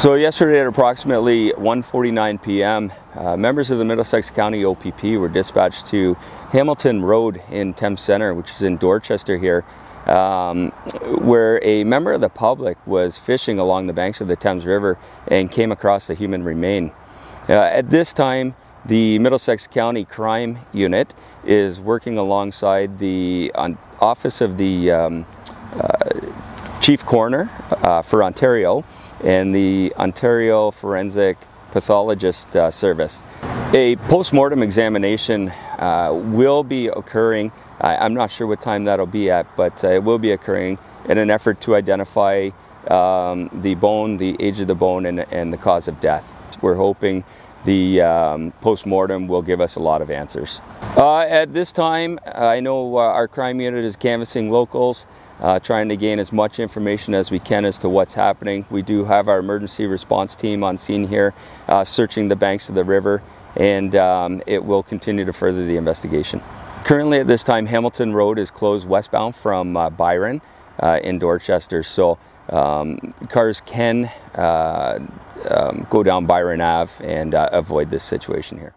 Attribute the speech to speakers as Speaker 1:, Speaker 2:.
Speaker 1: So yesterday at approximately 1.49 p.m., uh, members of the Middlesex County OPP were dispatched to Hamilton Road in Thames Centre, which is in Dorchester here, um, where a member of the public was fishing along the banks of the Thames River and came across a human remain. Uh, at this time, the Middlesex County Crime Unit is working alongside the Office of the um, Chief Coroner uh, for Ontario and the Ontario Forensic Pathologist uh, Service. A post-mortem examination uh, will be occurring, I'm not sure what time that'll be at, but uh, it will be occurring in an effort to identify um, the bone, the age of the bone, and, and the cause of death. We're hoping the um, post-mortem will give us a lot of answers. Uh, at this time, I know uh, our crime unit is canvassing locals, uh, trying to gain as much information as we can as to what's happening. We do have our emergency response team on scene here, uh, searching the banks of the river, and um, it will continue to further the investigation. Currently at this time, Hamilton Road is closed westbound from uh, Byron uh, in Dorchester, so um, cars can um, go down Byron Ave and avoid this situation here.